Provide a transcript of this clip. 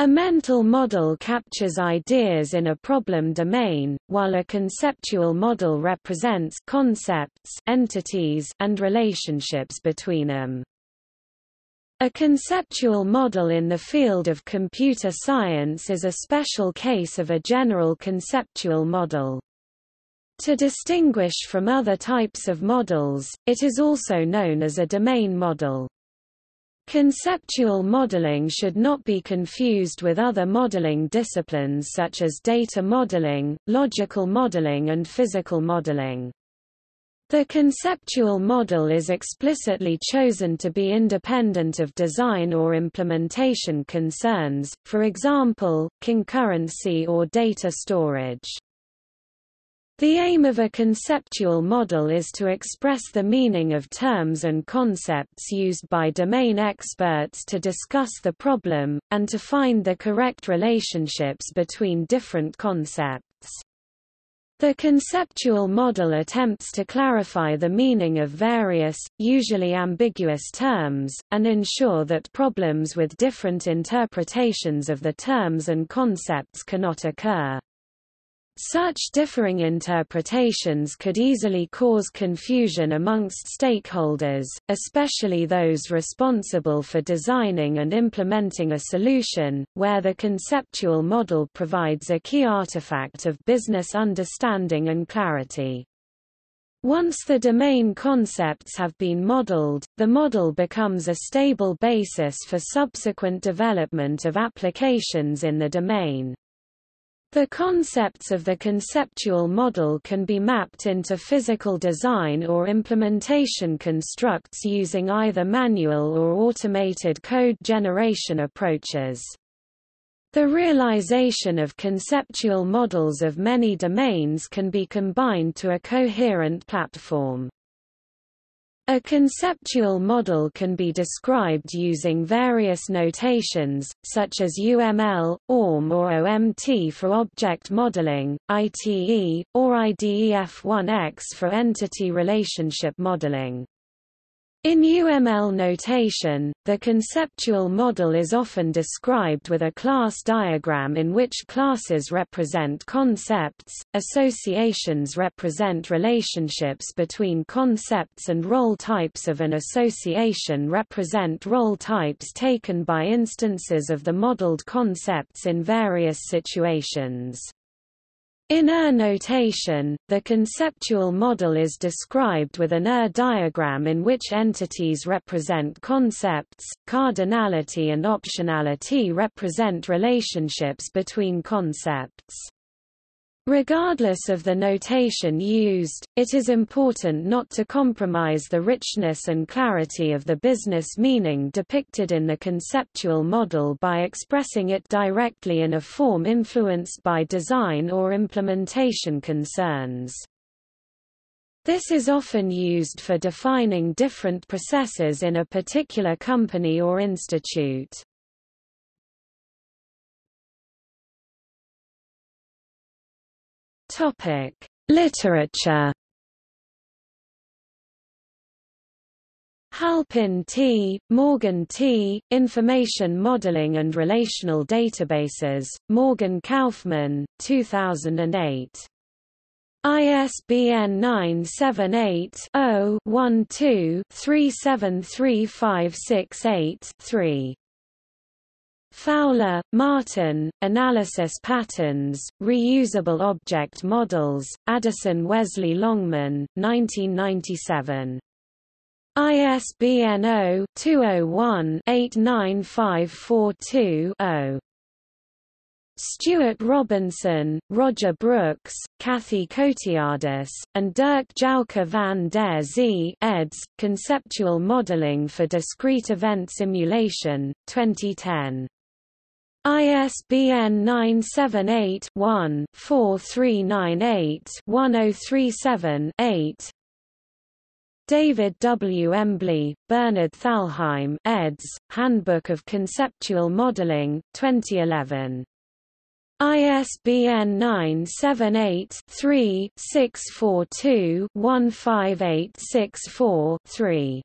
A mental model captures ideas in a problem domain, while a conceptual model represents concepts, entities, and relationships between them. A conceptual model in the field of computer science is a special case of a general conceptual model. To distinguish from other types of models, it is also known as a domain model. Conceptual modeling should not be confused with other modeling disciplines such as data modeling, logical modeling and physical modeling. The conceptual model is explicitly chosen to be independent of design or implementation concerns, for example, concurrency or data storage. The aim of a conceptual model is to express the meaning of terms and concepts used by domain experts to discuss the problem, and to find the correct relationships between different concepts. The conceptual model attempts to clarify the meaning of various, usually ambiguous terms, and ensure that problems with different interpretations of the terms and concepts cannot occur. Such differing interpretations could easily cause confusion amongst stakeholders, especially those responsible for designing and implementing a solution, where the conceptual model provides a key artifact of business understanding and clarity. Once the domain concepts have been modeled, the model becomes a stable basis for subsequent development of applications in the domain. The concepts of the conceptual model can be mapped into physical design or implementation constructs using either manual or automated code generation approaches. The realization of conceptual models of many domains can be combined to a coherent platform. A conceptual model can be described using various notations, such as UML, ORM or OMT for object modeling, ITE, or IDEF1X for entity relationship modeling. In UML notation, the conceptual model is often described with a class diagram in which classes represent concepts, associations represent relationships between concepts and role types of an association represent role types taken by instances of the modeled concepts in various situations. In ER notation, the conceptual model is described with an ER diagram in which entities represent concepts, cardinality and optionality represent relationships between concepts. Regardless of the notation used, it is important not to compromise the richness and clarity of the business meaning depicted in the conceptual model by expressing it directly in a form influenced by design or implementation concerns. This is often used for defining different processes in a particular company or institute. Topic: Literature. Halpin T., Morgan T., Information Modeling and Relational Databases, Morgan Kaufmann, 2008. ISBN 978-0-12-373568-3. Fowler, Martin, Analysis Patterns, Reusable Object Models, Addison Wesley Longman, 1997. ISBN 0-201-89542-0. Stewart Robinson, Roger Brooks, Kathy Kotiadis, and Durk Jouke van der Zee eds. Conceptual Modeling for Discrete Event Simulation, 2010. ISBN 978-1-4398-1037-8 David W. Embley, Bernard Thalheim eds., Handbook of Conceptual Modeling, 2011. ISBN 978-3-642-15864-3.